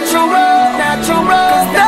natural, natural.